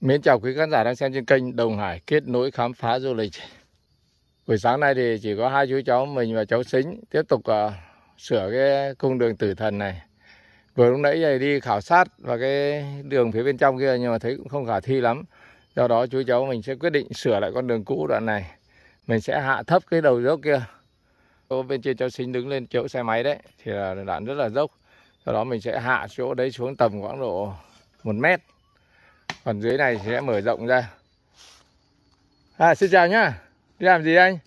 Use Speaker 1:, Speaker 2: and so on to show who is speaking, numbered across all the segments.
Speaker 1: Mến chào quý khán giả đang xem trên kênh Đồng Hải kết nối khám phá du lịch. Buổi sáng nay thì chỉ có hai chú cháu mình và cháu Xính tiếp tục uh, sửa cái cung đường tử thần này. Vừa lúc nãy thì đi khảo sát và cái đường phía bên trong kia nhưng mà thấy cũng không khả thi lắm. Do đó chú cháu mình sẽ quyết định sửa lại con đường cũ đoạn này. Mình sẽ hạ thấp cái đầu dốc kia. Ở bên trên cháu Xính đứng lên chỗ xe máy đấy thì là đoạn rất là dốc. Do đó mình sẽ hạ chỗ đấy xuống tầm khoảng độ một mét phần dưới này sẽ mở rộng ra. À xin chào nhá. Đi làm gì anh?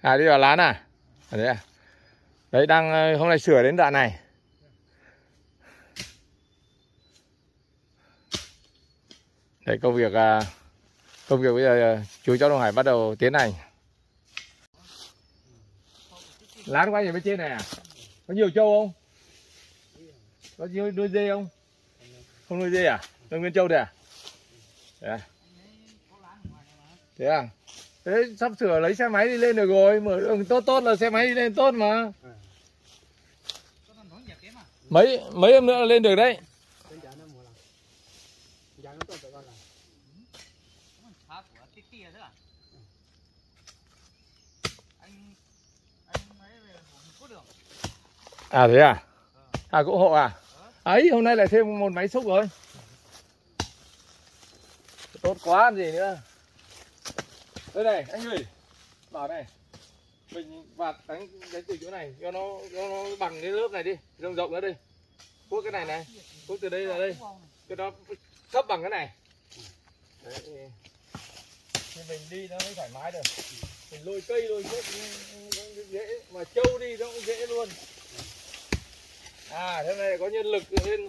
Speaker 1: À đi vào lán à, à đấy à. Đấy đang ờ, hôm nay sửa đến đoạn này. Đấy công việc à, công việc bây giờ ờ, chú cháu Đông Hải bắt đầu tiến hành. Lán quá gì bên trên này à? Có nhiều trâu không? Có nhiều nuôi dê không? Không nuôi dê à? Nuôi nguyên châu đây à? Thế à? Thế à? Thế sắp sửa lấy xe máy đi lên được rồi, mở đường tốt tốt là xe máy đi lên tốt mà. Mấy mấy em nữa là lên được đấy. À thế à? À cũng hộ à? Ấy, hôm nay lại thêm một máy xúc rồi. Tốt quá gì nữa? Đây này, anh ơi, bảo này, mình vạt đánh đánh từ chỗ này, cho nó cho nó bằng cái lớp này đi, rộng rộng nữa đi cuốc cái này này, cuốc từ đây ra đây, cho nó thấp bằng cái này. Đấy. thì mình đi nó mới thoải mái được. Mình lôi cây lôi ừ, ừ, ừ, dễ, mà trâu đi nó cũng dễ luôn à thế này có nhân lực lên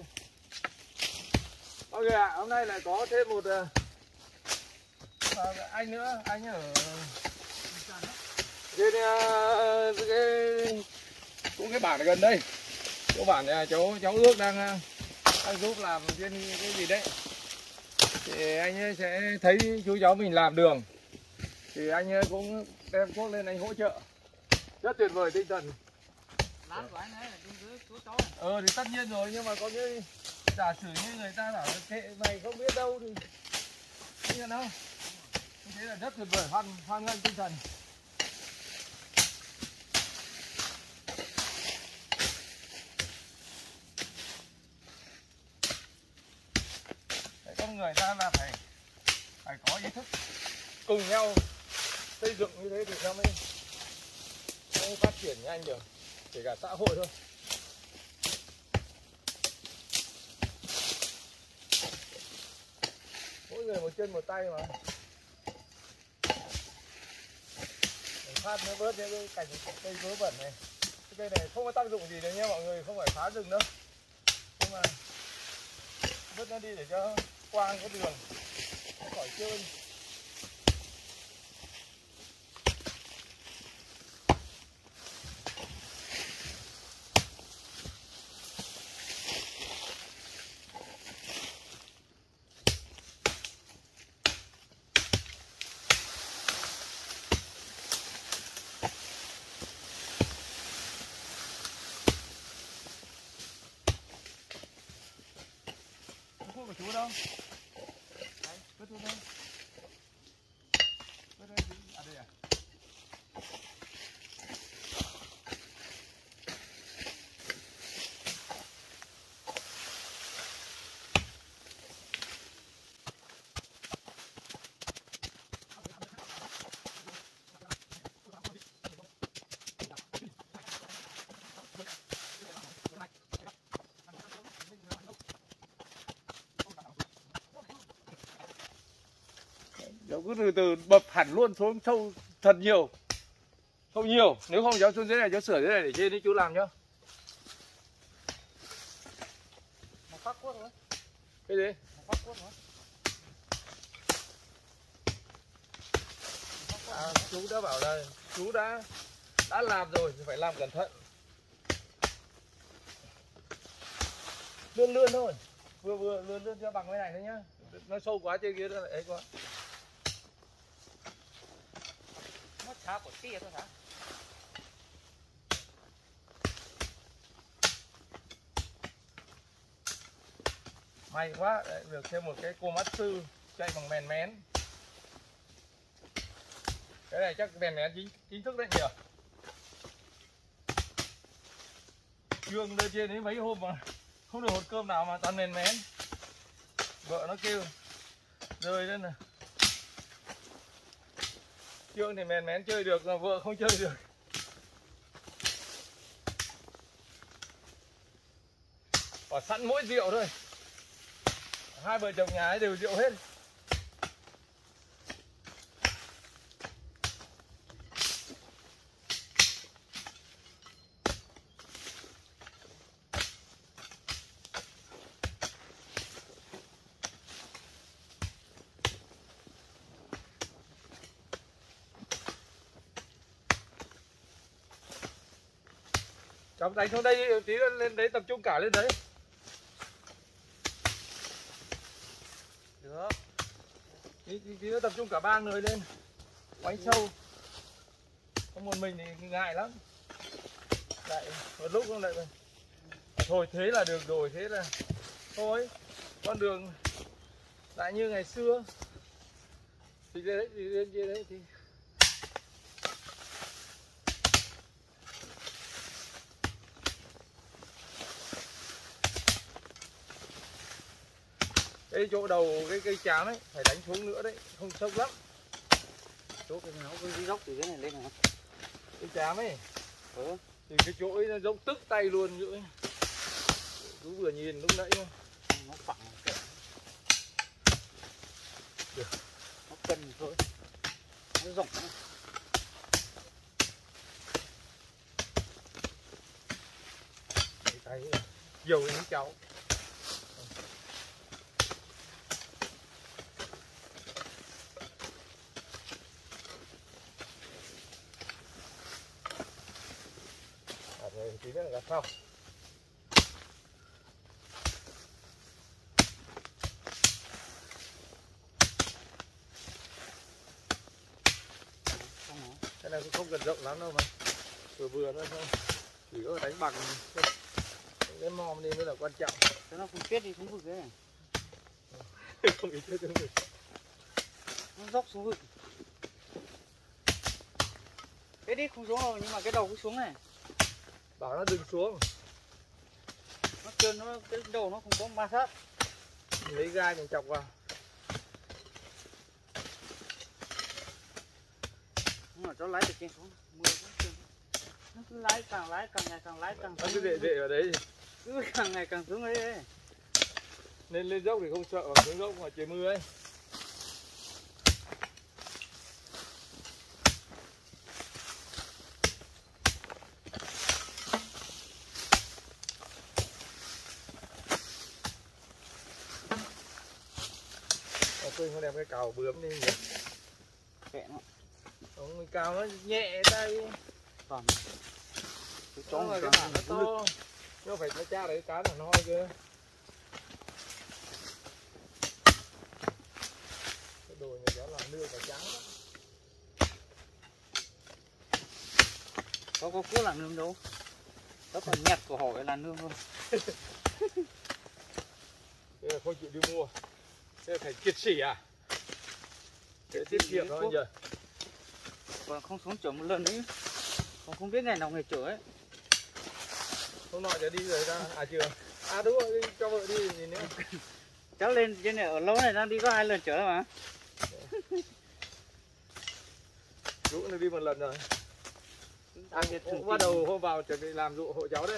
Speaker 1: ok ạ hôm nay lại có thêm một ờ, à, anh nữa anh ở trên uh, cái cũng cái bản gần đây. Chỗ bản này cháu cháu ước đang à, đang giúp làm trên cái gì đấy. Thì anh ấy sẽ thấy chú cháu mình làm đường. Thì anh ấy cũng đem cuốc lên anh hỗ trợ. Rất tuyệt vời tinh thần.
Speaker 2: Lán của anh ấy là dưới chú cháu
Speaker 1: ờ thì tất nhiên rồi nhưng mà có như giả sử như người ta bảo là kệ mày không biết đâu thì không nhận đâu. Như thế là rất tuyệt vời hoan hoan nghênh tinh thần. Đấy, con người ta là phải phải có ý thức cùng nhau xây dựng như thế thì nó mới, mới phát triển nhanh được kể cả xã hội thôi mỗi người một chân một tay mà. Để phát nó bớt những cái cành cây vớ vẩn này. Cái cây này không có tác dụng gì đấy nhé, mọi người không phải phá rừng đâu. Nhưng mà vớt nó đi để cho quang cái đường khỏi trơn. Thuốc của chú đâu? Đấy, vứt thuốc đâu? Vứt đây, à đây à? Cháu cứ từ từ bập hẳn luôn xuống sâu thật nhiều. Sâu nhiều nếu không cháu xuống dưới này cháu sửa dưới này để trên đi chú làm nhá.
Speaker 2: Một phát cuốc nữa.
Speaker 1: Cái gì?
Speaker 2: Một phát cuốc nữa.
Speaker 1: À, chú đã bảo là chú đã đã làm rồi thì phải làm cẩn thận. Lươn lươn thôi. Vừa vừa lươn lươn cho bằng cái này thôi nhá. Nó sâu quá trên kia nó ấy quá
Speaker 2: nó xả của thôi hả?
Speaker 1: May quá Đấy, được thêm một cái cô mắt sư chạy bằng mèn mén. Cái này chắc mèn mén chính chính thức đấy nhỉ? Trương lên trên đấy mấy hôm mà không được hột cơm nào mà toàn mèn mén. Vợ nó kêu rơi lên này trương thì mèn mén chơi được, mà vợ không chơi được. Bỏ sẵn mỗi rượu thôi. Hai vợ chồng nhà ấy đều rượu hết. Cháu đánh xuống đây tí lên đấy tập trung cả lên đấy. Được. Tí, tí, tí nữa tập trung cả ba người lên. Quánh sâu. Không một mình thì ngại lắm. Lại một lúc không lại Thôi thế là được rồi, thế là Thôi, con đường Lại như ngày xưa. Thì đấy, thì lên trên đấy thì cái chỗ đầu cái cây chám ấy phải đánh xuống nữa đấy không sâu lắm.
Speaker 2: Chỗ cái nó cái dốc từ cái này lên hả
Speaker 1: cái chám ấy.
Speaker 2: Ừ.
Speaker 1: Thì cái chỗ ấy nó giống tức tay luôn ấy. Cứ vừa nhìn lúc nãy thôi.
Speaker 2: Nó phẳng.
Speaker 1: Được.
Speaker 2: nó cân thôi. Nó rộng nữa.
Speaker 1: tay dầu ý cháu À, rồi tí nữa là
Speaker 2: xong
Speaker 1: cái này cũng không cần rộng lắm đâu mà. Vừa vừa thôi thôi. Chỉ có đánh bằng thôi. cái mom đi mới là quan trọng.
Speaker 2: Cho nó không chết đi xuống vực đấy
Speaker 1: không ý thức được
Speaker 2: nó dốc xuống vực. Cái đi không xuống rồi nhưng mà cái đầu cũng xuống này
Speaker 1: bảo nó đừng xuống.
Speaker 2: Nó trơn nó cái đầu nó không có ma sát.
Speaker 1: Lấy gai mình chọc vào.
Speaker 2: Nhưng mà cháu lái từ trên xuống mưa cũng nó cứ lái càng lái càng ngày càng lái càng
Speaker 1: nó cứ để để ở đấy.
Speaker 2: Cứ càng ngày càng xuống ấy ấy.
Speaker 1: lên lên dốc thì không sợ còn xuống dốc mà trời mưa ấy Tôi không đem cái cào bướm đi. Nhỉ
Speaker 2: kệ nó.
Speaker 1: Ông cào nó nhẹ tay.
Speaker 2: Còn cái chó
Speaker 1: mà
Speaker 2: cái bản
Speaker 1: nó to. Nó phải nó cha đấy cái là nó hoi kia cái đồ này đó là nưa và trắng đó.
Speaker 2: có có cua là nương đâu. Nó còn nhặt của hỏi là nương thôi.
Speaker 1: Thế là không chịu đi mua thế phải kiệt sỉ à? Thế tiết kiệm thôi giờ.
Speaker 2: Còn không xuống chở một lần nữa. Còn không biết ngày nào ngày chở ấy.
Speaker 1: Hôm nọ giờ đi rồi ra à chưa. À đúng rồi đi cho vợ đi nhìn nữa.
Speaker 2: Cháu lên trên này ở lâu này đang đi có hai lần chở rồi mà.
Speaker 1: Rũ nó đi một lần rồi.
Speaker 2: À,
Speaker 1: bắt đầu hôm vào chuẩn bị làm dụ hộ cháu đấy.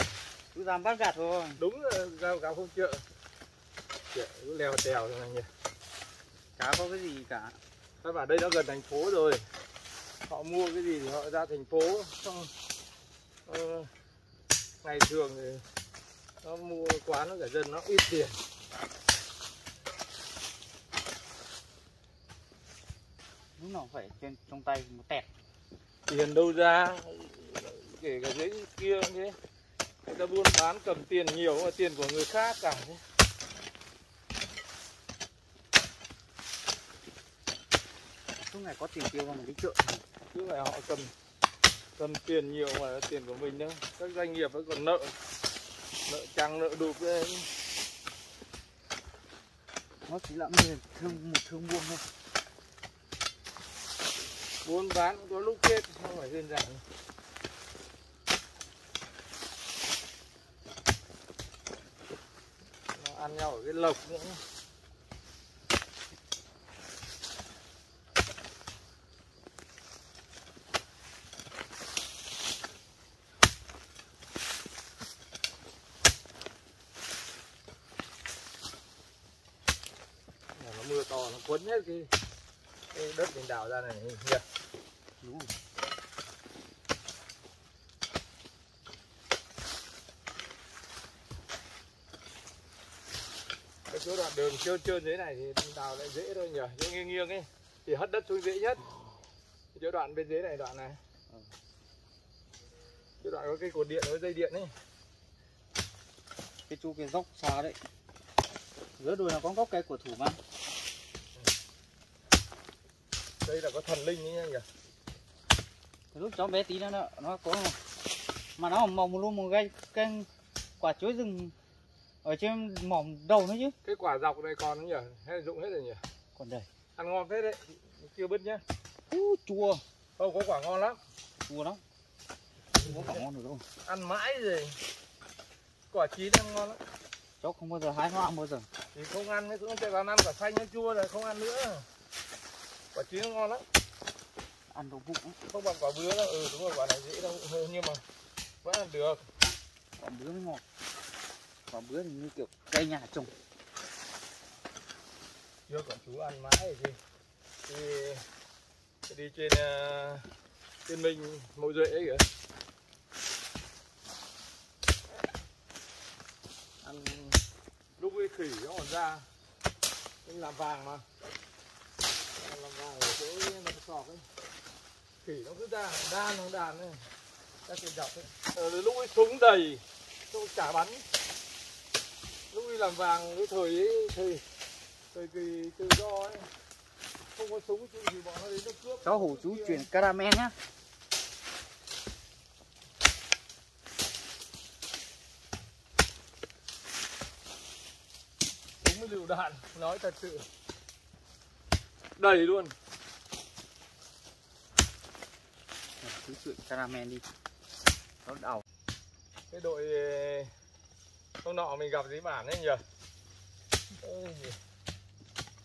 Speaker 2: Cứ làm bắt gạt thôi.
Speaker 1: Đúng giao cáo không chợ chợ cứ leo tèo thế này nhỉ?
Speaker 2: Chả có cái gì cả.
Speaker 1: Các bạn đây nó gần thành phố rồi. Họ mua cái gì thì họ ra thành phố. Xong ờ, ngày thường thì nó mua quán nó cả dân nó ít tiền.
Speaker 2: Lúc nào phải trên trong tay một tẹt
Speaker 1: tiền đâu ra? Kể cả giấy kia thế. Người ta buôn bán cầm tiền nhiều mà tiền của người khác cả thế.
Speaker 2: Lúc này có tiền tiêu mình đi chợ.
Speaker 1: Chứ phải họ cầm cầm tiền nhiều mà là tiền của mình đâu các doanh nghiệp vẫn còn nợ. Nợ trăng nợ đục đấy.
Speaker 2: Nó chỉ là một thương một thương buôn thôi.
Speaker 1: Buôn bán có lúc chết không phải đơn giản nó ăn nhau ở cái lộc nữa Mà nó mưa to nó cuốn hết cái, cái đất mình đào ra này
Speaker 2: rồi.
Speaker 1: cái chỗ đoạn đường trơn trơn thế này thì đào lại dễ thôi nhỉ? Chỗ nghiêng nghiêng ấy. Thì hất đất xuống dễ nhất. Chỗ đoạn bên dưới này đoạn này.
Speaker 2: Ừ.
Speaker 1: chỗ đoạn có cái cột điện có dây điện ấy.
Speaker 2: Cái chỗ cái dốc xa đấy. Giữa đồi là có gốc cây của thủ mang
Speaker 1: đây là có thần linh ấy nhỉ
Speaker 2: lúc cháu bé tí nữa nó, nó có mà nó mỏng luôn một cây cây quả chuối rừng ở trên mỏm đầu nữa chứ.
Speaker 1: Cái quả dọc này còn nhỉ? Hay dụng hết rồi nhỉ?
Speaker 2: Còn đây.
Speaker 1: Ăn ngon phết đấy. Chưa bứt nhá.
Speaker 2: Uh, chua.
Speaker 1: Không có quả ngon lắm.
Speaker 2: Chua lắm. Không có quả ngon được đâu
Speaker 1: ăn mãi rồi. Quả chín ăn ngon lắm.
Speaker 2: Cháu không bao giờ hái hoa bao giờ.
Speaker 1: Thì không ăn mới cũng chạy vào năm quả xanh nó chua rồi không ăn nữa quả chín nó ngon lắm.
Speaker 2: Ăn đồ bụng
Speaker 1: không bằng quả bứa đâu. Ừ đúng rồi quả này dễ đâu. Ừ, nhưng mà vẫn ăn được.
Speaker 2: Quả bứa mới ngọt. Quả bứa thì như kiểu cây nhà trồng.
Speaker 1: Chưa còn chú ăn mãi gì thì thì đi trên uh, trên mình mẫu rễ kìa. Ăn lúc ấy khỉ nó còn ra. Mình làm vàng mà làm vàng ở chỗ nó sọt ấy khỉ nó cứ ra đan nó đàn ấy ra trên dọc ấy ờ, lúc ấy súng đầy. Không chả bắn. Lúc đi làm vàng cái thời ấy thời thời kỳ tự do ấy. Không có súng chứ gì bọn nó đến nó cướp.
Speaker 2: Cháu hổ chú chuyển caramel nhá.
Speaker 1: Súng lựu đạn nói thật sự đầy luôn.
Speaker 2: Chú chuyển caramel đi. Nó đầu
Speaker 1: cái đội hôm nọ mình gặp dưới bản ấy nhỉ? Ôi,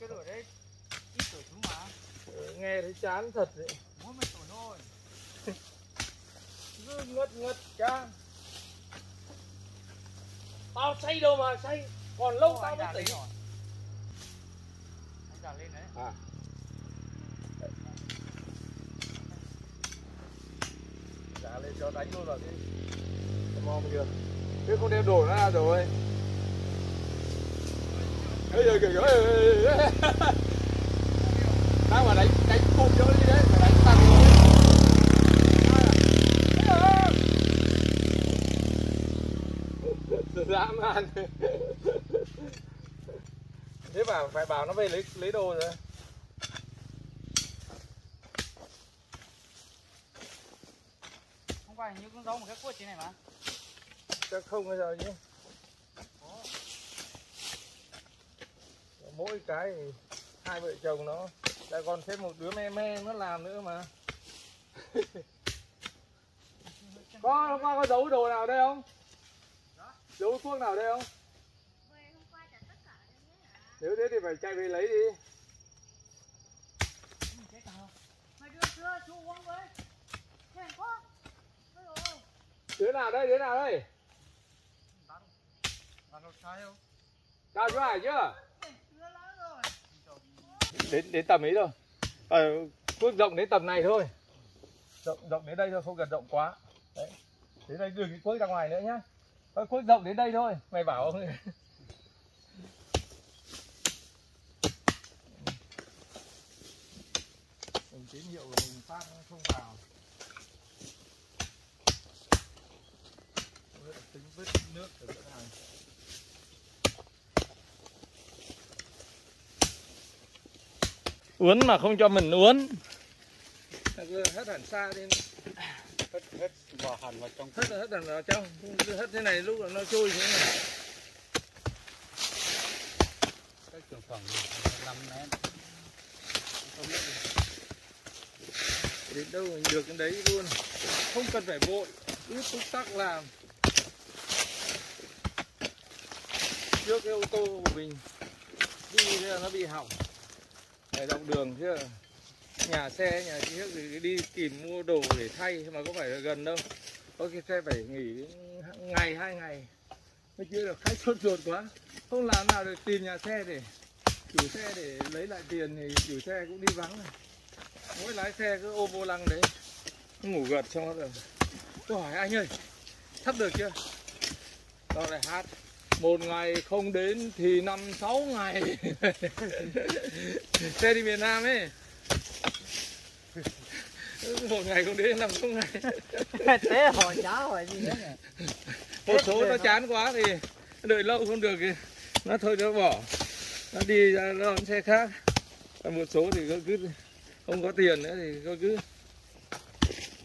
Speaker 2: cái đội đấy ít tuổi chú mà.
Speaker 1: Nghe thấy chán thật đấy.
Speaker 2: Mỗi mấy tuổi thôi.
Speaker 1: Cứ ngất ngất chán. Tao say đâu mà say. Còn lâu tao mới tỉnh.
Speaker 2: rồi. Anh già lên đấy.
Speaker 1: À lên cho đánh luôn vào cái cái mom kia thế không đem đổ ra rồi ấy ê, kìa đang mà đánh đánh cụm chỗ đi đấy, phải đánh tăng rồi. Dã man. Thế bảo phải bảo nó về lấy lấy đồ rồi.
Speaker 2: Phải như con rau một cái cuộn trên này mà
Speaker 1: Chắc không bây giờ chứ. Mỗi cái thì hai vợ chồng nó lại còn thêm một đứa me me nó làm nữa mà. có hôm qua có giấu đồ nào đây không? Giấu thuốc nào đây không? Nếu thế thì phải chạy về lấy đi.
Speaker 3: Mày đưa chưa chú uống với Hèn quá.
Speaker 1: Đứa nào đây? Đứa nào đây? Đào chú Hải chưa? Đến đến tầm ấy thôi. Ờ, thuốc rộng đến tầm này thôi. Rộng rộng đến đây thôi, không cần rộng quá. Đấy. Đến đây đừng cái khuếch ra ngoài nữa nhá. Thôi khuếch rộng đến đây thôi. Mày bảo không? Mình tín hiệu của mình phát không vào. Tính vứt nước ở chỗ này. Uốn mà không cho mình uốn. Hết hẳn xa đi.
Speaker 2: hết hết vào hẳn vào trong
Speaker 1: Hết hết hẳn vào trong. Hết thế này lúc là nó trôi thế này. Cái
Speaker 2: Tầm khoảng 5 mét. Không biết
Speaker 1: đến đâu mình được đến đấy luôn không cần phải vội cứ túc tắc làm trước cái ô tô của mình đi thế là nó bị hỏng. Để dọc đường chứ. Nhà xe, nhà trước thì đi tìm mua đồ để thay mà có phải là gần đâu. Có khi xe phải nghỉ đến ngày, hai ngày. Mới kia là khách sốt ruột quá. Không làm nào được, tìm nhà xe để chủ xe để lấy lại tiền thì chủ xe cũng đi vắng rồi. Mỗi lái xe cứ ôm vô lăng đấy. Ngủ gật xong rồi tôi hỏi anh ơi thắp được chưa? Đó lại hát một ngày không đến thì năm sáu ngày. Xe đi miền Nam ấy. Một ngày không đến năm sáu ngày.
Speaker 2: Thế hỏi cháu hỏi gì nữa nhỉ?
Speaker 1: một số nó chán quá thì đợi lâu không được thì nó thôi nó bỏ. Nó đi ra nó xe khác. Còn một số thì cứ, không có tiền nữa thì cứ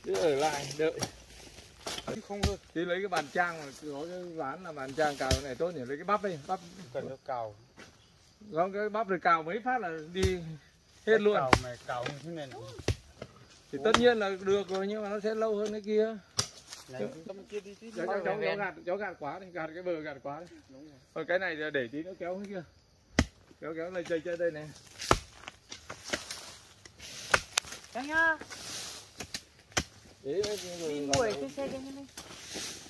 Speaker 1: cứ ở lại đợi không thôi thì lấy cái bàn trang mà có cái ván là bàn trang cào này tốt nhỉ lấy cái bắp đi bắp
Speaker 2: Cần nước cào.
Speaker 1: có cái bắp rồi cào mấy phát là đi hết luôn
Speaker 2: Cào mày cào như thế này.
Speaker 1: thì tất nhiên là được rồi nhưng mà nó sẽ lâu hơn cái kia
Speaker 2: Này, tâm kia đi tí.
Speaker 1: cháu cháu gạt cháu gạt quá đi gạt cái bờ gạt quá đi
Speaker 2: Đúng rồi.
Speaker 1: Thôi cái này để tí nữa kéo cái kia kéo kéo lên chơi chơi đây này
Speaker 3: Chẳng nhá.
Speaker 1: Đấy, rồi
Speaker 3: Đi đuổi trên xe lên.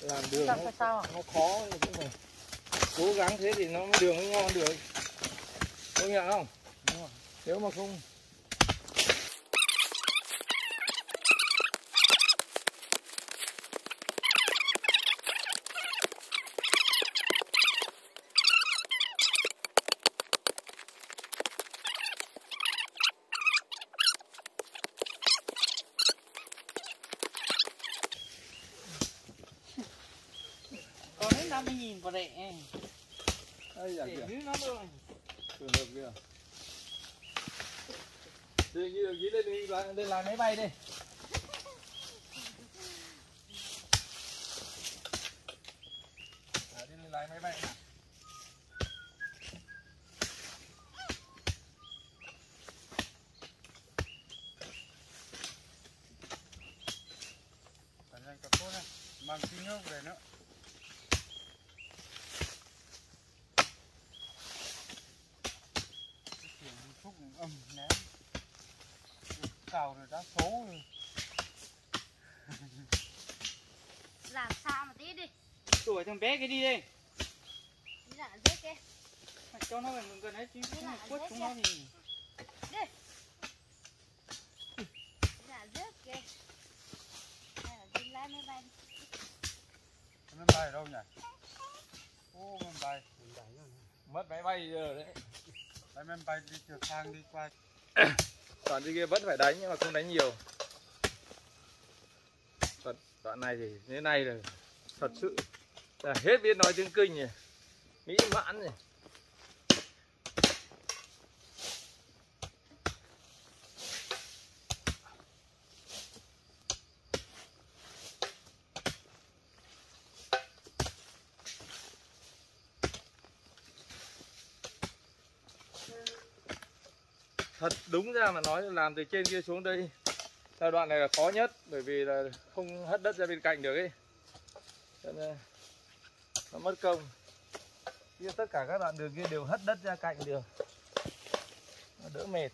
Speaker 1: làm đường nó,
Speaker 3: sao
Speaker 1: nó khó nhưng phải. Cố gắng thế thì nó đường mới ngon được. Công nhận không?
Speaker 2: Đúng rồi.
Speaker 1: nếu mà không
Speaker 2: Còn đến 50 nghìn vào đệ.
Speaker 1: Ây da
Speaker 2: Để
Speaker 1: kìa,
Speaker 2: dưới nó rồi.
Speaker 1: trường hợp kìa Thì ghi ghi lên đi lên, lên lái máy bay đi à, đi lên lái máy bay nào.
Speaker 2: Phải lên cặp tốt này. Mang tí nước về nữa. Cái kiểu hạnh phúc âm ném. Đã số.
Speaker 3: Làm sao mà tí đi.
Speaker 2: Đuổi thằng bé cái đi đây.
Speaker 3: Đi kia.
Speaker 2: Cho nó gần gần đấy chứ
Speaker 3: là
Speaker 2: quất
Speaker 3: dễ
Speaker 2: chúng nó thì
Speaker 3: Đi lại giết kia. Là lái máy bay đi.
Speaker 2: Máy bay ở đâu nhỉ? Ô máy bay
Speaker 1: mất máy bay giờ đấy
Speaker 2: Máy máy bay đi trượt sang đi qua
Speaker 1: đoạn đi kia vẫn phải đánh nhưng mà không đánh nhiều. Đoạn, đoạn này thì thế này là thật sự là hết biết nói tiếng kinh nhỉ. Mỹ mãn nhỉ. Thật đúng ra mà nói, làm từ trên kia xuống đây là đoạn này là khó nhất, bởi vì là không hất đất ra bên cạnh được ấy. Nên nó mất công. Nhưng tất cả các đoạn đường kia đều hất đất ra cạnh được. Nó đỡ mệt.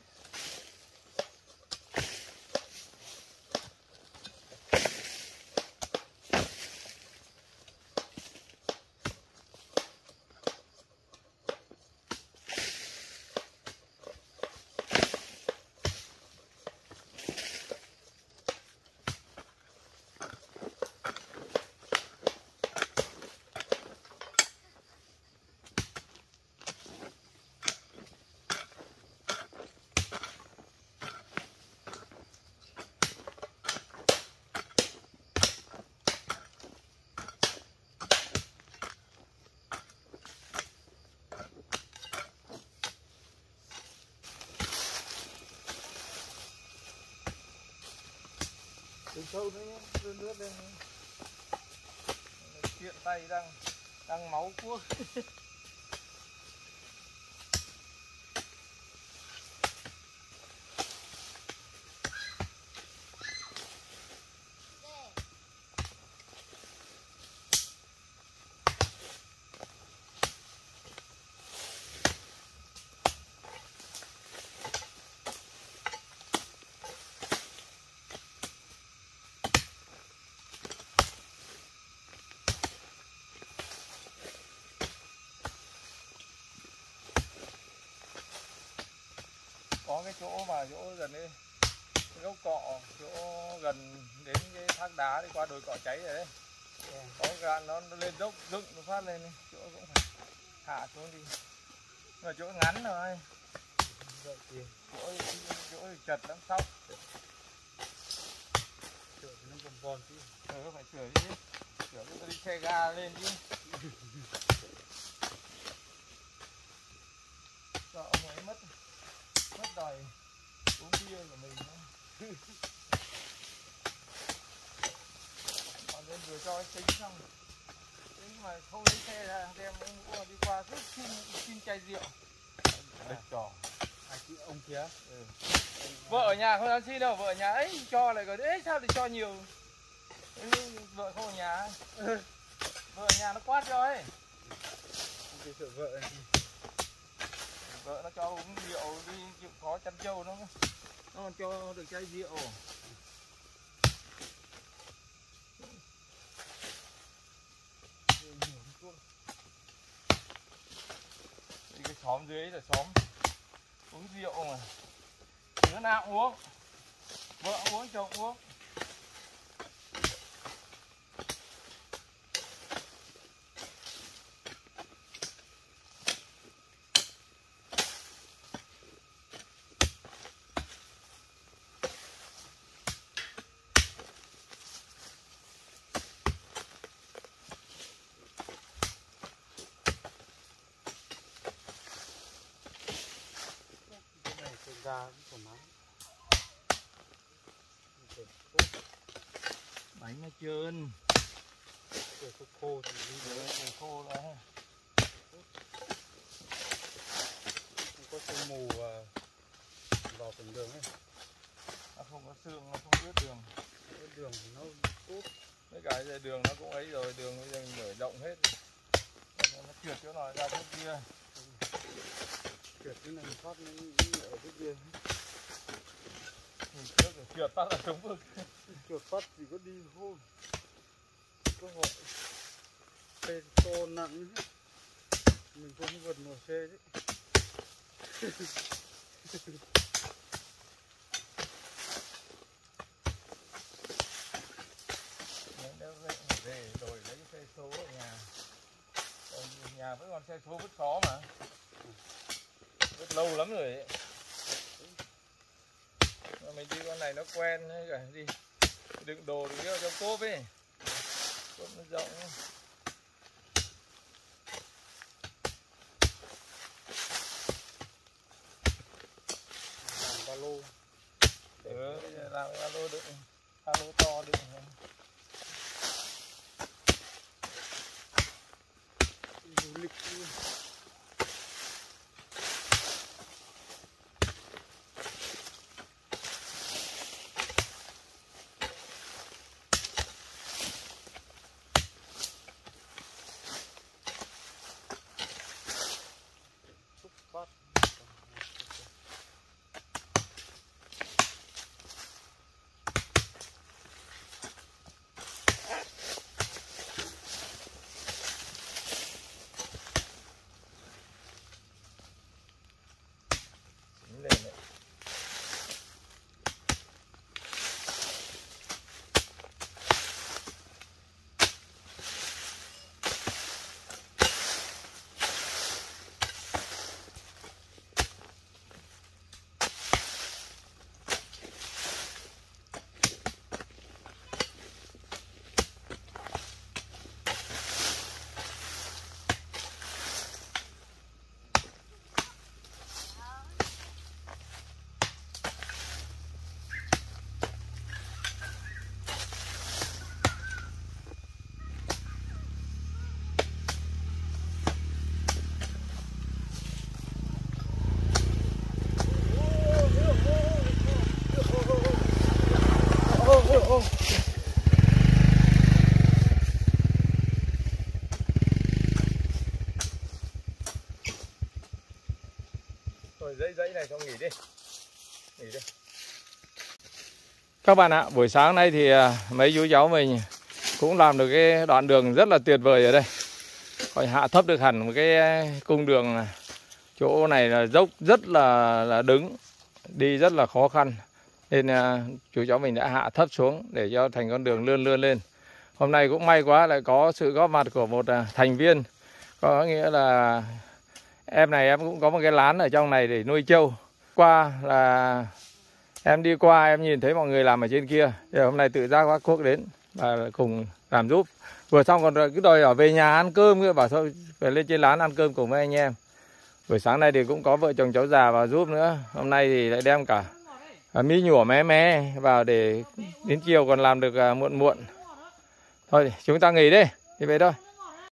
Speaker 1: Từ sâu nữa nhé đưa nước lên tiện kiện tay đang đang máu cuốc có cái chỗ mà chỗ gần đây cái gốc cọ chỗ gần đến cái thác đá đi qua đồi cỏ cháy rồi đấy. Có đoạn nó, nó lên dốc dựng nó phát lên đi. chỗ cũng phải hạ xuống đi. Nhưng mà chỗ ngắn rồi chỗ chỗ chật lắm sóc
Speaker 2: chợ nó vòng vòng chứ.
Speaker 1: ừ, phải sửa đi. Sửa cái đi xe ga lên chứ sợ ông ấy mất đòi uống bia của mình còn lên vừa cho cái tính xong tính mà không lấy xe ra đem cái mũ mà đi qua cứ xin xin chai rượu địch trò
Speaker 2: À chị ông kia.
Speaker 1: ừ. vợ ở nhà không dám xin đâu vợ ở nhà ấy cho lại còn ấy sao lại cho nhiều vợ không ở nhà ấy. vợ ở nhà nó quát cho ấy
Speaker 2: Ông kia sợ vợ này
Speaker 1: vợ nó cho uống rượu đi, chịu khó chăn trâu nó nó còn cho được chai rượu. Đi cái xóm dưới là xóm uống rượu mà. Đứa nào uống? Vợ uống, chồng uống
Speaker 2: Cái này cái cũng còn nóng.
Speaker 1: bánh nó trơn
Speaker 2: Kiểu khô thì đi
Speaker 1: rồi
Speaker 2: được.
Speaker 1: khô rồi
Speaker 2: Không có sương mù và vào phần đường ấy.
Speaker 1: nó không có xương nó không biết đường
Speaker 2: Cái đường thì nó tốt.
Speaker 1: với cả giờ đường nó cũng ấy rồi đường bây giờ mở rộng hết rồi. nó trượt chỗ nào ra chỗ kia
Speaker 2: Trượt cái này phát nó nó ở cái kia.
Speaker 1: thì trước là trượt phát là trống vực
Speaker 2: Trượt phát chỉ có đi thôi. Có họ xe to nặng hết. Mình không vượt nổi xe đấy.
Speaker 1: Nếu nếu về về đổi lấy cái xe số ở nhà còn nhà với con xe số vứt xó mà rất lâu lắm rồi ấy. Mình đi con này nó quen hay cả đi đựng đồ đừng vào trong cốp ấy cốp nó rộng
Speaker 2: Làm ba lô.
Speaker 1: ừ, làm ba lô đựng Các bạn ạ, buổi sáng nay thì à, mấy chú cháu mình cũng làm được cái đoạn đường rất là tuyệt vời ở đây. Gọi hạ thấp được hẳn một cái à, cung đường. Chỗ này là dốc rất là là đứng. đi rất là khó khăn nên à, chú cháu mình đã hạ thấp xuống để cho thành con đường lươn lươn lên hôm nay cũng may quá lại có sự góp mặt của một thành viên có nghĩa là em này em cũng có một cái lán ở trong này để nuôi trâu qua là em đi qua em nhìn thấy mọi người làm ở trên kia. Thì hôm nay tự giác bác quốc đến và cùng làm giúp. Vừa xong còn cứ đòi ở về nhà ăn cơm nữa bảo thôi phải lên trên lán ăn cơm cùng với anh em. Buổi sáng nay thì cũng có vợ chồng cháu già vào giúp nữa. Hôm nay thì lại đem cả à, mí nhủa mé mé vào để đến chiều còn làm được à, muộn muộn. Thôi chúng ta nghỉ đi. Thì vậy thôi.